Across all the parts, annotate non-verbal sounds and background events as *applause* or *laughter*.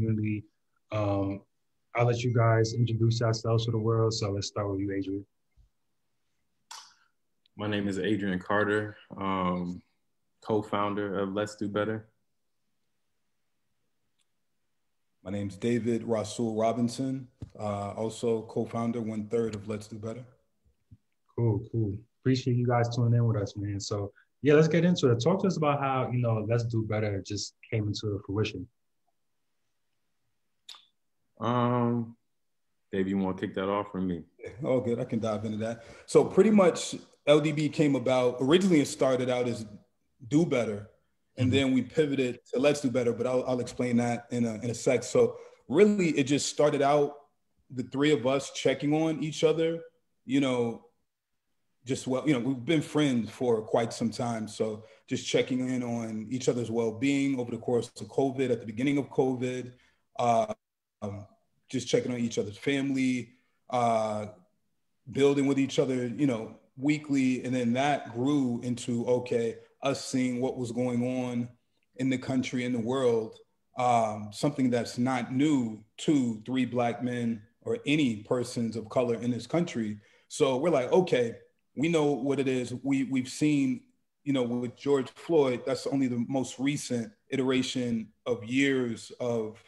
community. Um, I'll let you guys introduce yourselves to the world. So let's start with you, Adrian. My name is Adrian Carter, um, co-founder of Let's Do Better. My name is David Rasool Robinson, uh, also co-founder, one third of Let's Do Better. Cool, cool. Appreciate you guys tuning in with us, man. So yeah, let's get into it. Talk to us about how you know Let's Do Better just came into fruition. Um, Dave, you want to kick that off for me? Oh, good. I can dive into that. So pretty much LDB came about originally it started out as Do Better, and mm-hmm. then we pivoted to Let's Do Better. But I'll, I'll explain that in a in a sec. So really, it just started out the three of us checking on each other. You know, just well, you know, we've been friends for quite some time. So just checking in on each other's well-being over the course of COVID, at the beginning of COVID, uh, um, just checking on each other's family, uh, building with each other, you know, weekly. And then that grew into, okay, us seeing what was going on in the country, in the world, um, something that's not new to three black men or any persons of color in this country. So we're like, okay, we know what it is. We we've seen, you know, with George Floyd, that's only the most recent iteration of years of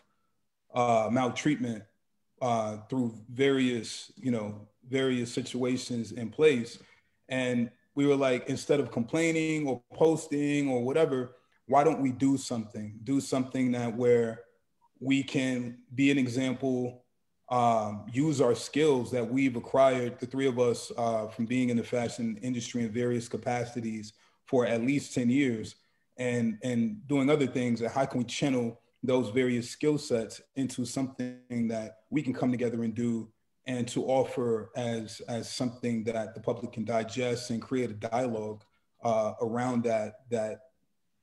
uh, maltreatment uh, through various, you know, various situations in place. And we were like, instead of complaining or posting or whatever, why don't we do something? Do something that where we can be an example um, use our skills that we've acquired, the three of us, uh, from being in the fashion industry in various capacities for at least 10 years and, and doing other things. And how can we channel those various skill sets into something that we can come together and do and to offer as, as something that the public can digest and create a dialogue uh, around that, that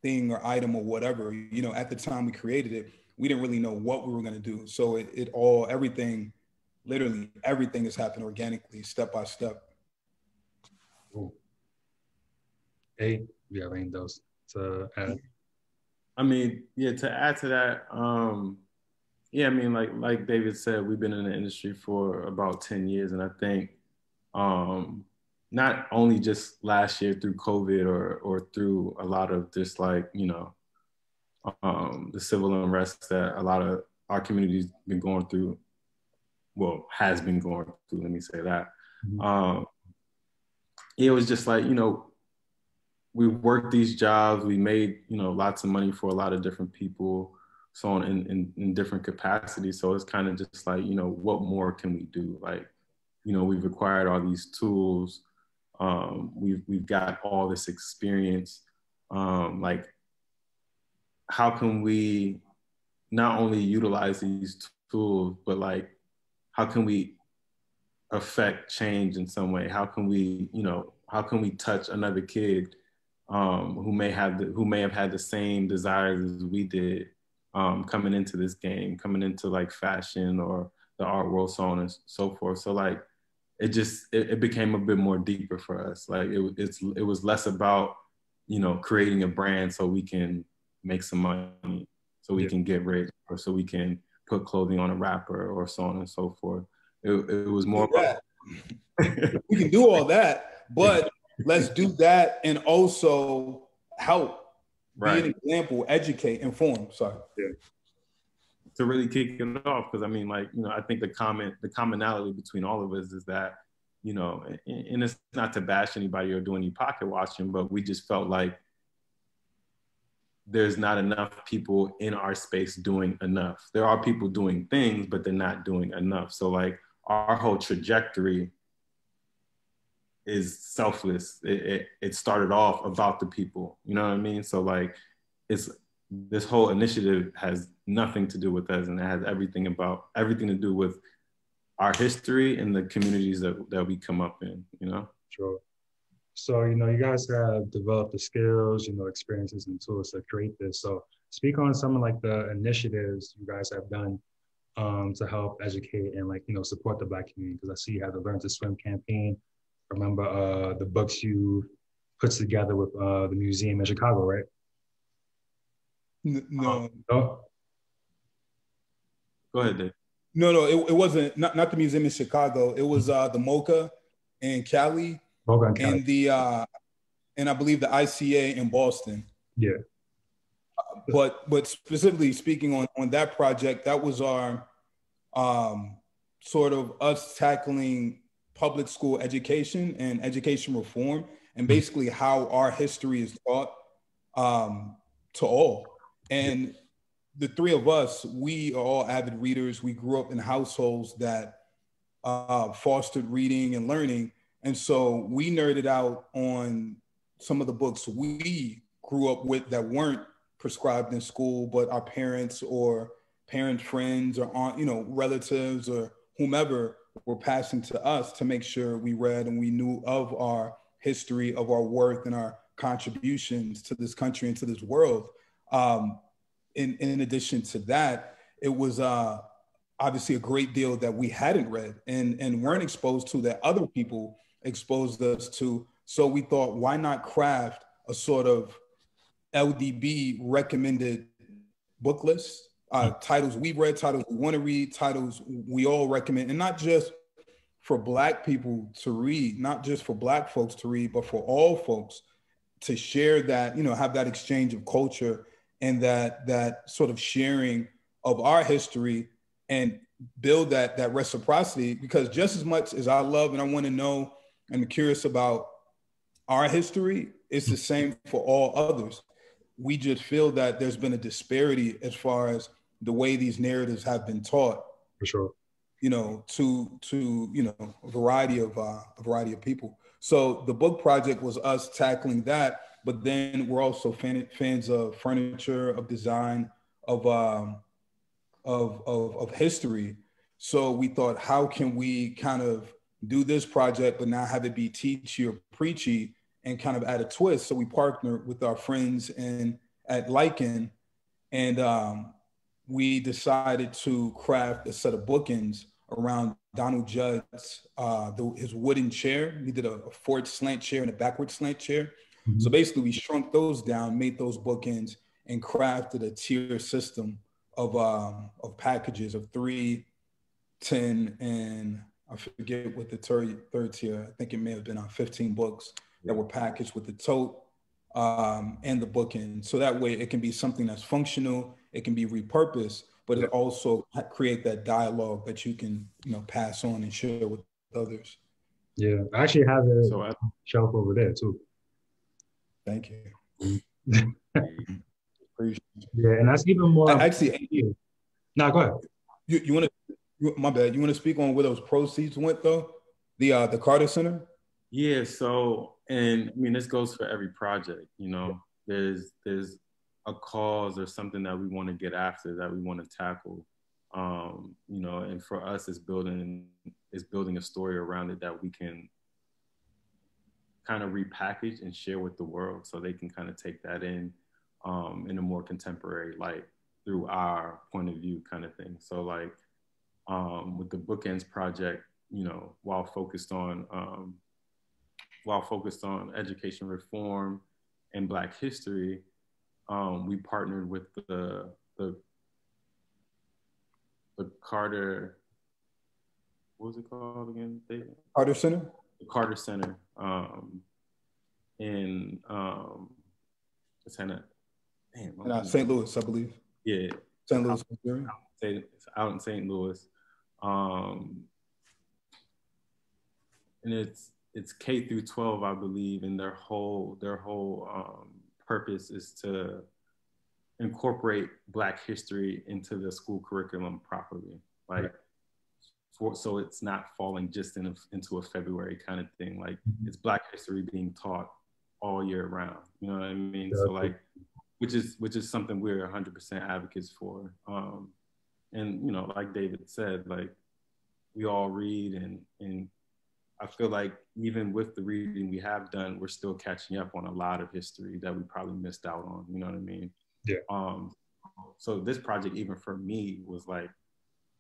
thing or item or whatever. You know, at the time we created it, we didn't really know what we were going to do. So it, it all, everything, literally everything has happened organically, step by step. Hey, you have any those to add? I mean, yeah, to add to that, um, yeah, I mean, like like David said, we've been in the industry for about 10 years. And I think um, not only just last year through COVID or or through a lot of just like, you know, um, the civil unrest that a lot of our community's been going through, well, has been going through, let me say that. Mm-hmm. Um, it was just like, you know, we worked these jobs, we made, you know, lots of money for a lot of different people, so on in, in, in different capacities. So it's kind of just like, you know, what more can we do? Like, you know, we've acquired all these tools. Um, we've, we've got all this experience. Um, like how can we not only utilize these tools, but like how can we affect change in some way? How can we, you know, how can we touch another kid um, who may have the, who may have had the same desires as we did um, coming into this game, coming into like fashion or the art world, so on and so forth. So like it just it, it became a bit more deeper for us. Like it, it's it was less about you know creating a brand so we can make some money so we yeah. can get rich or so we can put clothing on a rapper or so on and so forth. It, it was more about *laughs* we can do all that, but let's do that and also help right. be an example, educate, inform. Sorry. Yeah. To really kick it off, because I mean, like, you know, I think the comment, the commonality between all of us is that, you know, and it's not to bash anybody or do any pocket watching, but we just felt like there's not enough people in our space doing enough. There are people doing things, but they're not doing enough. So like our whole trajectory is selfless. It, it, it, started off about the people, you know what I mean? So like it's this whole initiative has nothing to do with us and it has everything about everything to do with our history and the communities that, that we come up in, you know? Sure. So, you know, you guys have developed the skills, you know, experiences and tools to create this. So speak on some of like the initiatives you guys have done um, to help educate and like, you know, support the Black community. Because I see you have the Learn to Swim campaign. Remember uh, the books you put together with uh, the museum in Chicago, right? No. Um, no? Go ahead, Dave. No, no, it, it wasn't not, not the museum in Chicago. It was uh, the MoCA in Cali, MoCA in Cali. and the uh, and I believe the ICA in Boston. Yeah. But but specifically speaking on on that project, that was our um, sort of us tackling public school education and education reform, and basically how our history is taught um, to all. And the three of us, we are all avid readers. We grew up in households that uh, fostered reading and learning. And so we nerded out on some of the books we grew up with that weren't prescribed in school, but our parents or parent friends or aunt, you know, relatives or whomever were passing to us to make sure we read and we knew of our history, of our worth and our contributions to this country and to this world. Um, in, in addition to that, it was uh, obviously a great deal that we hadn't read and, and weren't exposed to that other people exposed us to. So we thought, why not craft a sort of LDB recommended book list? Uh, titles we read, titles we want to read, titles we all recommend, and not just for Black people to read, not just for Black folks to read, but for all folks to share that, you know, have that exchange of culture and that that sort of sharing of our history and build that that reciprocity because just as much as I love and I want to know and curious about our history, it's the same for all others. We just feel that there's been a disparity as far as the way these narratives have been taught. For sure. You know, to to you know a variety of uh, a variety of people. So the book project was us tackling that but then we're also fan, fans of furniture, of design, of, um, of, of, of history. So we thought, how can we kind of do this project, but not have it be teachy or preachy and kind of add a twist? So we partnered with our friends in, at Lichen and um, we decided to craft a set of bookends around Donald Judd's uh, the, his wooden chair. He did a, a forward slant chair and a backward slant chair. Mm-hmm. So basically, we shrunk those down, made those bookends, and crafted a tier system of um, of packages of three, ten, and I forget what the third, third tier. I think it may have been on 15 books that were packaged with the tote um, and the bookend. So that way, it can be something that's functional. It can be repurposed, but it also create that dialogue that you can you know pass on and share with others. Yeah, I actually have a so I, shelf over there too. Thank you. Appreciate. *laughs* Yeah, and that's even more. Actually, you. No, go ahead. You, you want to? My bad. You want to speak on where those proceeds went though? The uh, the Carter Center. Yeah. So, and I mean, this goes for every project. You know, there's there's a cause or something that we want to get after that we want to tackle. Um, you know, and for us, it's building is building a story around it that we can kind of repackage and share with the world so they can kind of take that in um, in a more contemporary light through our point of view kind of thing. So like um, with the Bookends project, you know, while focused on um, while focused on education reform and Black history, um, we partnered with the the the Carter. What was it called again? David? Carter Center the Carter Center um, in um, Santa, damn, in, uh, St. Louis, I believe. Yeah, St. Louis, Missouri. Out in St. Louis, um, and it's it's K through 12, I believe, and their whole their whole um, purpose is to incorporate Black history into the school curriculum properly. Like right for, so it's not falling just in a, into a February kind of thing. Like mm-hmm. it's Black history being taught all year round. You know what I mean? So like, which is which is something we're 100% advocates for. Um, and you know, like David said, like we all read, and and I feel like even with the reading we have done, we're still catching up on a lot of history that we probably missed out on. You know what I mean? Yeah. Um, so this project, even for me, was like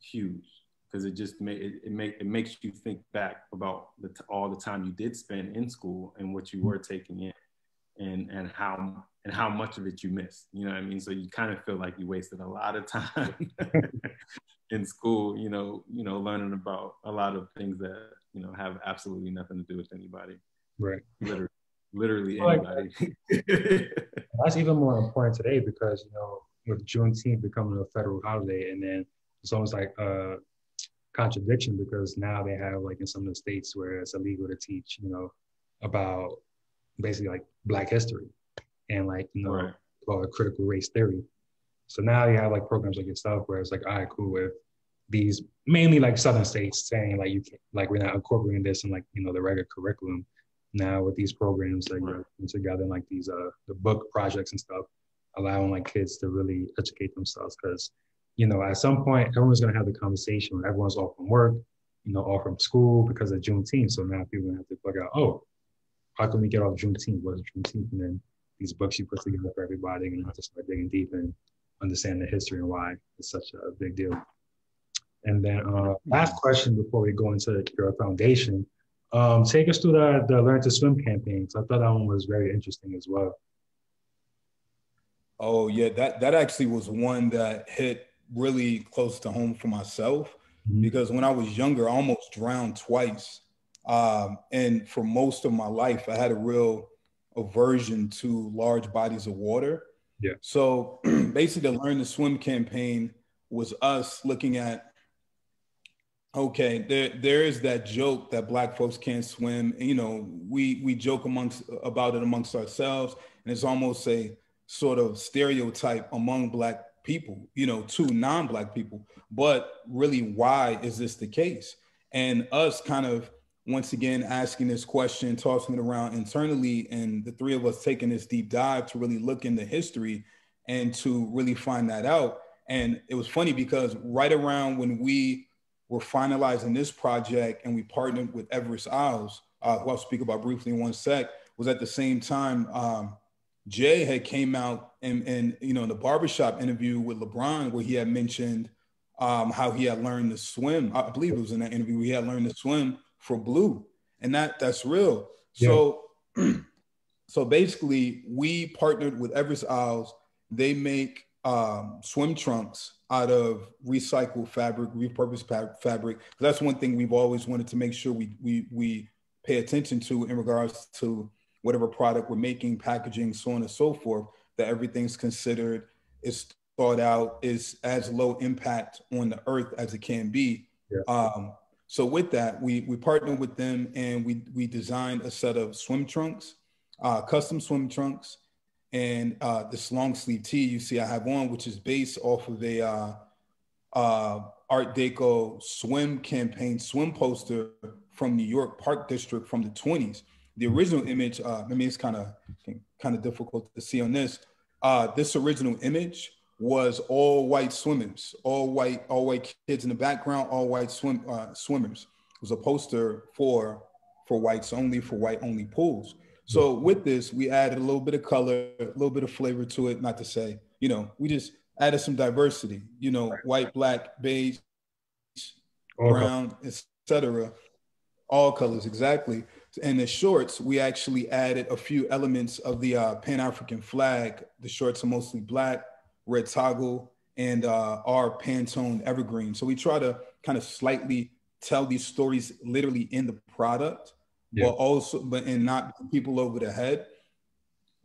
huge because it just make it, it make it makes you think back about the, all the time you did spend in school and what you were taking in and and how and how much of it you missed. You know what I mean? So you kind of feel like you wasted a lot of *laughs* time in school, you know, you know, learning about a lot of things that, you know, have absolutely nothing to do with anybody. Right. Literally, literally anybody. *laughs* That's even more important today because, you know, with Juneteenth becoming a federal holiday and then it's almost like a contradiction because now they have like in some of the states where it's illegal to teach, you know, about basically like black history and like, you know, right. about critical race theory. So now you have like programs like yourself where it's like, all right, cool with these mainly like southern states saying like you can't like we're not incorporating this in like, you know, the regular curriculum. Now with these programs like right. together like these uh the book projects and stuff, allowing like kids to really educate themselves because you know at some point everyone's gonna have the conversation when everyone's off from work, you know, off from school because of Juneteenth. So now people have to figure out, oh, how can we get off Juneteenth? What is Juneteenth? And then these books you put together for everybody and have to start digging deep and understand the history and why it's such a big deal. And then uh, last question before we go into your foundation, um, take us through the, the Learn to Swim campaign. So I thought that one was very interesting as well. Oh yeah, that that actually was one that hit really close to home for myself mm-hmm. because when I was younger, I almost drowned twice. Um, and for most of my life, I had a real aversion to large bodies of water. Yeah. So *clears throat* basically, the Learn to Swim campaign was us looking at okay, there there is that joke that black folks can't swim. You know, we we joke amongst about it amongst ourselves, and it's almost a sort of stereotype among black people, you know, to non-black people. But really, why is this the case? And us kind of once again asking this question, tossing it around internally, and the three of us taking this deep dive to really look into the history and to really find that out. And it was funny because right around when we were finalizing this project and we partnered with Everest Isles, uh, who I'll speak about briefly in one sec, was at the same time um, Jay had came out and, and you know in the barbershop interview with LeBron where he had mentioned um, how he had learned to swim. I believe it was in that interview. He had learned to swim for blue. And that that's real. Yeah. so *clears throat* so basically we partnered with everest isles. They make um, swim trunks out of recycled fabric repurposed fabric. That's one thing we've always wanted to make sure we we we pay attention to in regards to whatever product we're making packaging so on and so forth that everything's considered is thought out is as low impact on the earth as it can be. Yeah. um, so with that, we we partnered with them and we we designed a set of swim trunks, uh, custom swim trunks, and uh, this long sleeve tee you see I have on, which is based off of a uh, uh, Art Deco swim campaign swim poster from New York Park District from the 20s. The original image, uh, I mean, it's kind of kind of difficult to see on this. Uh, this original image was all white swimmers, all white, all white kids in the background, all white swim uh, swimmers. It was a poster for for whites only, for white only pools. So with this, we added a little bit of color, a little bit of flavor to it. Not to say, you know, we just added some diversity. You know, white, black, beige, brown, etc. All colors, exactly. And the shorts, we actually added a few elements of the uh, Pan African flag. The shorts are mostly black Red Toggle, and uh, our Pantone Evergreen. So we try to kind of slightly tell these stories literally in the product, yeah. but also, but and not people over the head,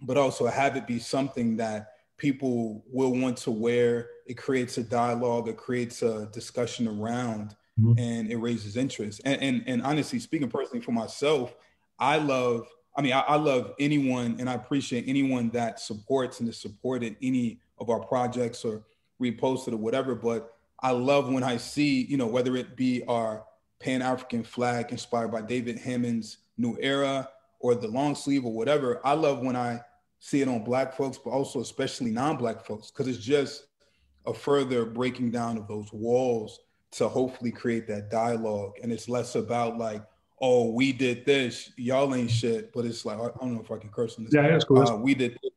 but also have it be something that people will want to wear. It creates a dialogue, it creates a discussion around, mm-hmm. and it raises interest. And, and and honestly, speaking personally for myself, I love. I mean, I, I love anyone, and I appreciate anyone that supports and has supported any of our projects or reposted or whatever. But I love when I see, you know, whether it be our Pan African flag inspired by David Hammons' New Era or the long sleeve or whatever. I love when I see it on Black folks, but also especially non Black folks, because it's just a further breaking down of those walls to hopefully create that dialogue. And it's less about like, oh, we did this, y'all ain't shit. But it's like, I don't know if I can curse on this. Yeah, that's cool. Uh, we did this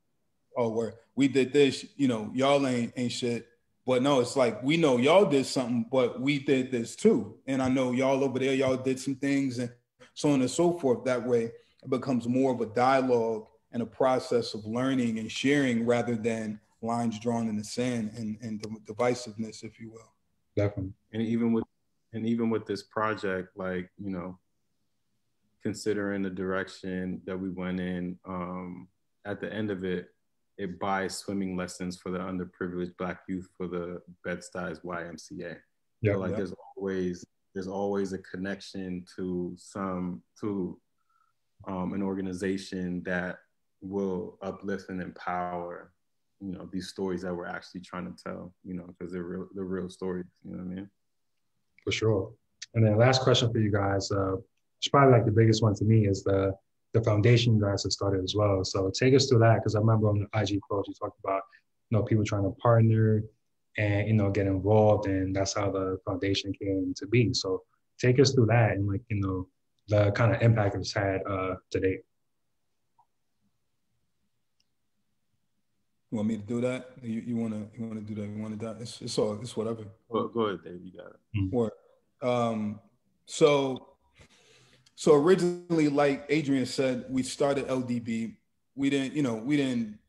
oh, where we did this, you know, y'all ain't ain't shit. But no, it's like we know y'all did something, but we did this too. And I know y'all over there, y'all did some things and so on and so forth. That way it becomes more of a dialogue and a process of learning and sharing rather than lines drawn in the sand and, and divisiveness, if you will. Definitely. And even with and even with this project, like, you know, considering the direction that we went in, um, at the end of it, it buys swimming lessons for the underprivileged black youth for the Bed-Stuy YMCA. Yeah, so like there's always there's always a connection to some to um, an organization that will uplift and empower you know these stories that we're actually trying to tell you know because they're real they're real stories you know what i mean? For sure. And then last question for you guys uh it's probably like the biggest one to me is the the foundation you guys have started as well so take us through that because i remember on the ig post you talked about you know people trying to partner and you know get involved and that's how the foundation came to be so take us through that and like you know the kind of impact it's had uh to date You want me to do that? You, you wanna you wanna do that? You wanna do that? It's, it's all it's whatever. Go, go ahead, Dave. You got it. Mm-hmm. Um, so so originally, like Adrian said, we started LDB. We didn't, you know, we didn't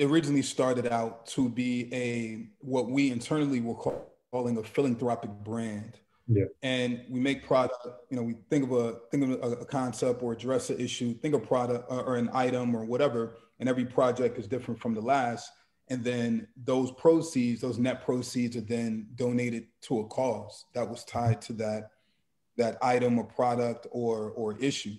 originally started out to be a what we internally were calling a philanthropic brand. Yeah. And we make product, you know, we think of a think of a, a concept or address an issue, think of product or, or an item or whatever and every project is different from the last. And then those proceeds, those net proceeds, are then donated to a cause that was tied to that that item or product or or issue.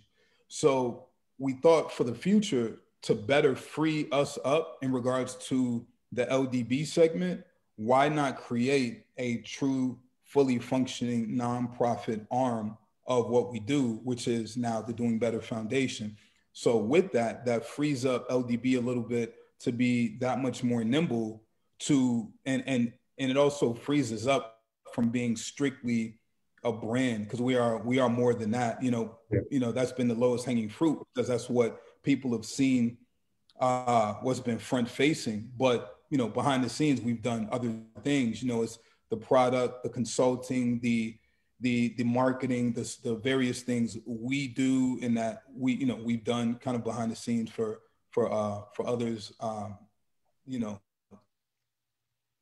So we thought for the future to better free us up in regards to the LDB segment, why not create a true, fully functioning nonprofit arm of what we do, which is now the Doing Better Foundation. So with that, that frees up LDB a little bit to be that much more nimble to and and and it also frees us up from being strictly a brand because we are we are more than that. You know, yeah. you know that's been the lowest hanging fruit because that's what people have seen uh, what's been front facing. But you know, behind the scenes, we've done other things. You know, it's the product, the consulting, the the the marketing, the, the various things we do, and that we you know we've done kind of behind the scenes for for uh, for others, um, you know,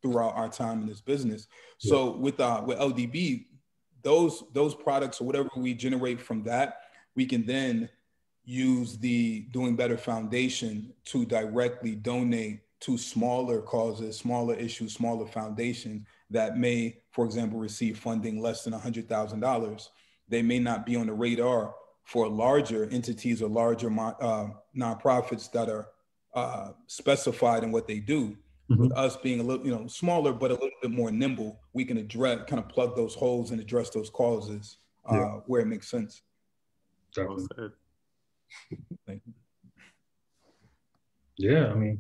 throughout our time in this business. So with uh, with LDB, those those products or whatever we generate from that, we can then use the Doing Better Foundation to directly donate to smaller causes, smaller issues, smaller foundations that may, for example, receive funding less than $100,000. They may not be on the radar for larger entities or larger uh, nonprofits that are uh, specified in what they do. Mm-hmm. With us being a little, you know, smaller but a little bit more nimble, we can address, kind of plug those holes and address those causes uh, yeah. where it makes sense. Definitely. Yeah, I mean,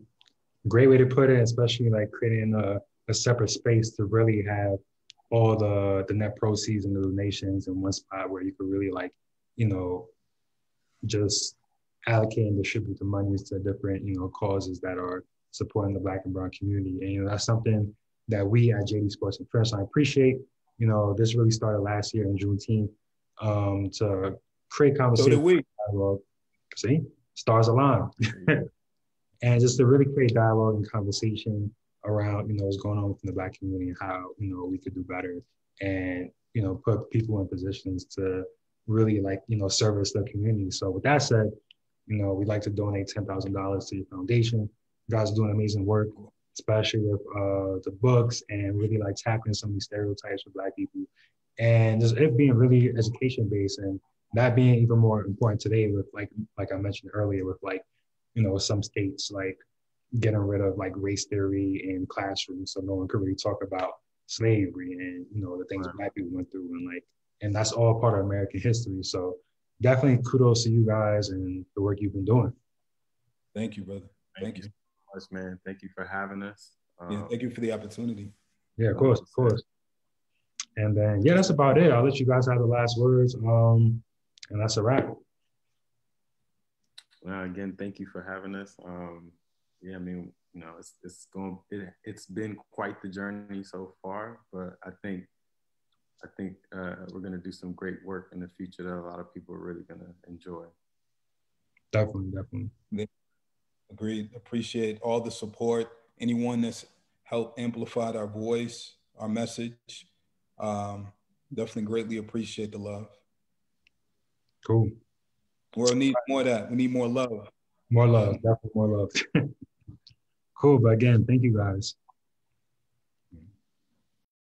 great way to put it, especially like creating a a separate space to really have all the the net proceeds and the donations in one spot where you could really like, you know, just allocate and distribute the monies to different, you know, causes that are supporting the black and brown community. And you know, that's something that we at JD Sports and Fresh I appreciate. You know, this really started last year in Juneteenth um, to create conversation. So we. Dialogue. See, stars align. *laughs* and just to really create dialogue and conversation around you know what's going on within the black community and how you know we could do better and you know put people in positions to really like you know service the community so with that said you know we'd like to donate $10000 to your foundation you guys are doing amazing work especially with uh, the books and really like tackling some of these stereotypes for black people and just it being really education based and that being even more important today with like like i mentioned earlier with like you know some states like getting rid of like race theory in classrooms so no one could really talk about slavery and you know the things right. black people went through and like and that's all part of American history. So definitely kudos to you guys and the work you've been doing. Thank you, brother. Thank, thank you so much, man. Thank you for having us. Um, yeah, thank you for the opportunity. Yeah, of course, of course. And then yeah, that's about it. I'll let you guys have the last words. Um, and that's a wrap. Well, again, thank you for having us. Um, yeah, I mean, you know, it's it's going it, it's been quite the journey so far, but I think I think uh, we're going to do some great work in the future that a lot of people are really going to enjoy. Definitely, definitely. Agreed. Appreciate all the support. Anyone that's helped amplified our voice, our message. Um, definitely greatly appreciate the love. Cool. We'll need more of that. We need more love. More love. Definitely more love. *laughs* cool. But again, thank you guys.